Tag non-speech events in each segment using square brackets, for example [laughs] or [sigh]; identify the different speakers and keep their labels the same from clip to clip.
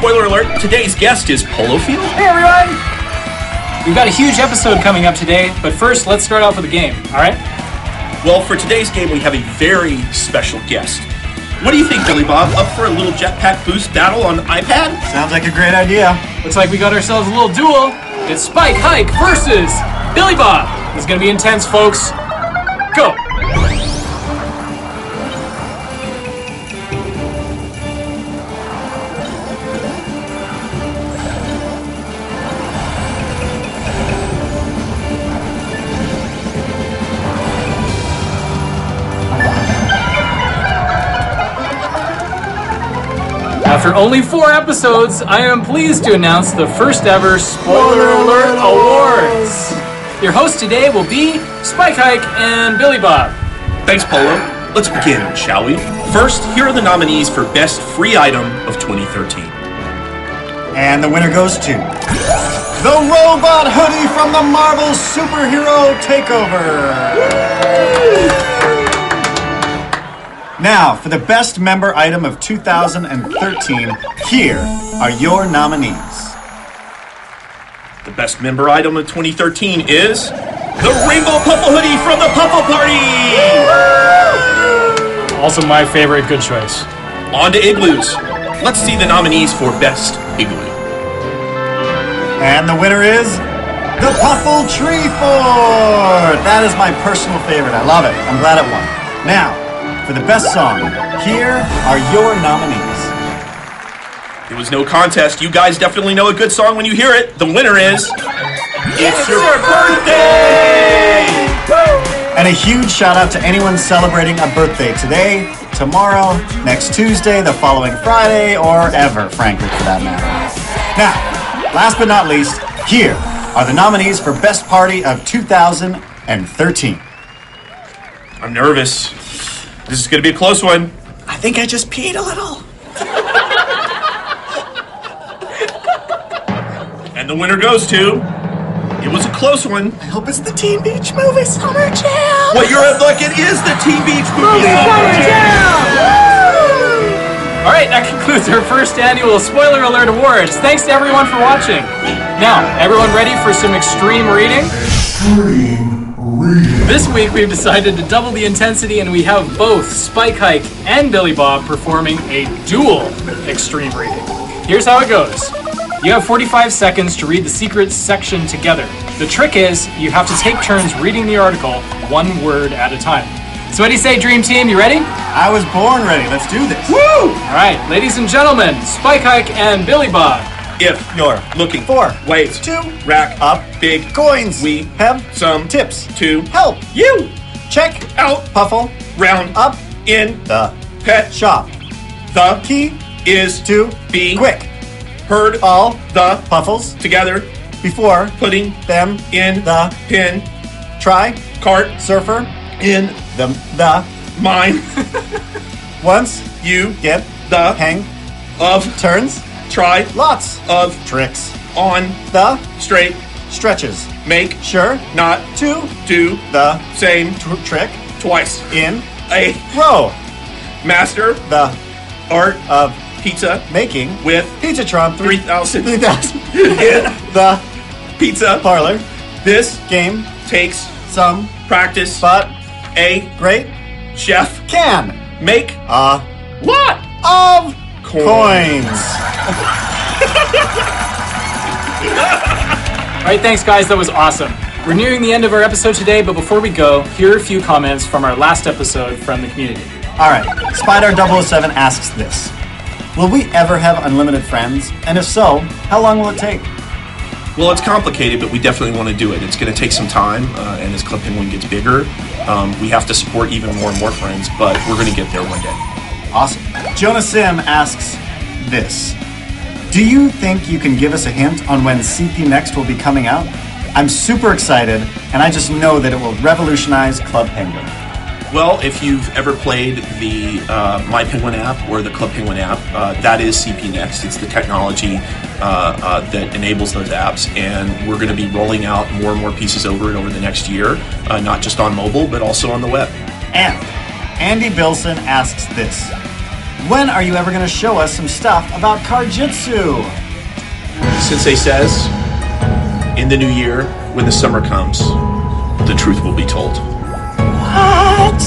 Speaker 1: Spoiler alert, today's guest is Polo Field.
Speaker 2: Hey everyone! We've got a huge episode coming up today, but first let's start off with a game, alright?
Speaker 1: Well, for today's game, we have a very special guest. What do you think, Billy Bob? Up for a little jetpack boost battle on iPad?
Speaker 3: Sounds like a great idea.
Speaker 2: Looks like we got ourselves a little duel. It's Spike Hike versus Billy Bob. This is gonna be intense, folks. After only four episodes, I am pleased to announce the first ever Spoiler Alert Awards. Your hosts today will be Spike Hike and Billy Bob.
Speaker 1: Thanks, Polo. Let's begin, shall we? First, here are the nominees for Best Free Item of 2013.
Speaker 3: And the winner goes to the robot hoodie from the Marvel Superhero Takeover. Now, for the best member item of 2013, here are your nominees.
Speaker 1: The best member item of 2013 is the Rainbow Puffle hoodie from the Puffle Party!
Speaker 2: Also, my favorite, good choice.
Speaker 1: On to Igloos. Let's see the nominees for Best Igloo.
Speaker 3: And the winner is the Puffle Tree Fort. That is my personal favorite. I love it. I'm glad it won. Now, for the best song, here are your nominees.
Speaker 1: It was no contest. You guys definitely know a good song when you hear it. The winner is. It's your birthday!
Speaker 3: And a huge shout out to anyone celebrating a birthday today, tomorrow, next Tuesday, the following Friday, or ever, frankly, for that matter. Now, last but not least, here are the nominees for Best Party of 2013.
Speaker 1: I'm nervous. This is going to be a close one.
Speaker 3: I think I just peed a little.
Speaker 1: And the winner goes to. It was a close one.
Speaker 3: I hope it's the Teen Beach Movie Summer Jam.
Speaker 1: Well, you're like it is the Teen Beach movie. Summer Jam.
Speaker 2: All right, that concludes our first annual Spoiler Alert Awards. Thanks to everyone for watching. Now, everyone ready for some extreme reading? This week we've decided to double the intensity and we have both Spike Hike and Billy Bob performing a dual extreme reading. Here's how it goes. You have 45 seconds to read the secrets section together. The trick is you have to take turns reading the article one word at a time. So what do you say, Dream Team? You ready?
Speaker 3: I was born ready. Let's do this.
Speaker 1: Woo!
Speaker 2: All right, ladies and gentlemen, Spike Hike and Billy Bob.
Speaker 1: If
Speaker 3: You're
Speaker 1: looking
Speaker 3: for
Speaker 1: ways
Speaker 3: to
Speaker 1: rack
Speaker 3: Up.
Speaker 1: big
Speaker 3: Coins.
Speaker 1: We
Speaker 3: have
Speaker 1: some
Speaker 3: tips.
Speaker 1: to
Speaker 3: Help.
Speaker 1: you
Speaker 3: Check.
Speaker 1: out
Speaker 3: Puffle.
Speaker 1: round
Speaker 3: Up.
Speaker 1: in
Speaker 3: The
Speaker 1: pet
Speaker 3: shop.
Speaker 1: the
Speaker 3: Key
Speaker 1: is
Speaker 3: to
Speaker 1: be
Speaker 3: quick.
Speaker 1: herd
Speaker 3: All
Speaker 1: the
Speaker 3: puffles
Speaker 1: together
Speaker 3: before
Speaker 1: putting
Speaker 3: them
Speaker 1: in
Speaker 3: the
Speaker 1: pin
Speaker 3: try
Speaker 1: cart
Speaker 3: surfer
Speaker 1: in
Speaker 3: the the
Speaker 1: mine [laughs]
Speaker 3: once
Speaker 1: you
Speaker 3: get
Speaker 1: the
Speaker 3: hang
Speaker 1: of
Speaker 3: turns
Speaker 1: try
Speaker 3: lots
Speaker 1: of
Speaker 3: tricks.
Speaker 1: on
Speaker 3: the
Speaker 1: straight
Speaker 3: stretches.
Speaker 1: Make
Speaker 3: sure.
Speaker 1: not
Speaker 3: to
Speaker 1: do
Speaker 3: the
Speaker 1: same
Speaker 3: tr- trick
Speaker 1: twice.
Speaker 3: in
Speaker 1: a
Speaker 3: row
Speaker 1: master
Speaker 3: the
Speaker 1: art
Speaker 3: of
Speaker 1: pizza
Speaker 3: making
Speaker 1: with
Speaker 3: Pizzatron
Speaker 1: 3000
Speaker 3: 3000 [laughs]
Speaker 1: in
Speaker 3: the
Speaker 1: pizza.
Speaker 3: parlor.
Speaker 1: This
Speaker 3: game
Speaker 1: takes
Speaker 3: some
Speaker 1: practice.
Speaker 3: but
Speaker 1: a
Speaker 3: great
Speaker 1: chef
Speaker 3: can
Speaker 1: make
Speaker 3: a
Speaker 1: lot
Speaker 3: of
Speaker 1: Coin.
Speaker 3: coins.
Speaker 2: All right, thanks, guys. That was awesome. We're nearing the end of our episode today, but before we go, here are a few comments from our last episode from the community.
Speaker 3: All right, Spider 007 asks this Will we ever have unlimited friends? And if so, how long will it take?
Speaker 1: Well, it's complicated, but we definitely want to do it. It's going to take some time, uh, and as Club Penguin gets bigger, um, we have to support even more and more friends, but we're going to get there one day.
Speaker 3: Awesome. Jonah Sim asks this Do you think you can give us a hint on when CP Next will be coming out? I'm super excited, and I just know that it will revolutionize Club Penguin.
Speaker 1: Well, if you've ever played the uh, My Penguin app or the Club Penguin app, uh, that is CP Next. It's the technology uh, uh, that enables those apps, and we're going to be rolling out more and more pieces over it over the next year, uh, not just on mobile, but also on the web.
Speaker 3: And Andy Bilson asks this when are you ever going to show us some stuff about Card-Jitsu?
Speaker 1: Sensei says, in the new year, when the summer comes, the truth will be told.
Speaker 3: What?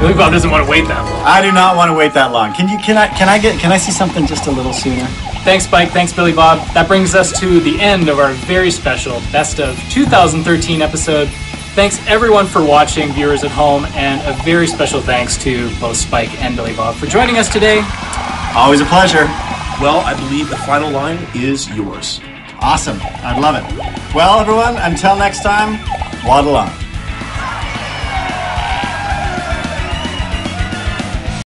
Speaker 2: Billy Bob doesn't want to wait that long.
Speaker 3: I do not want to wait that long. Can you? Can I? Can I get? Can I see something just a little sooner?
Speaker 2: Thanks, Spike. Thanks, Billy Bob. That brings us to the end of our very special Best of 2013 episode. Thanks everyone for watching, viewers at home, and a very special thanks to both Spike and Billy Bob for joining us today.
Speaker 3: Always a pleasure.
Speaker 1: Well, I believe the final line is yours.
Speaker 3: Awesome. I'd love it. Well, everyone, until next time, waddle on.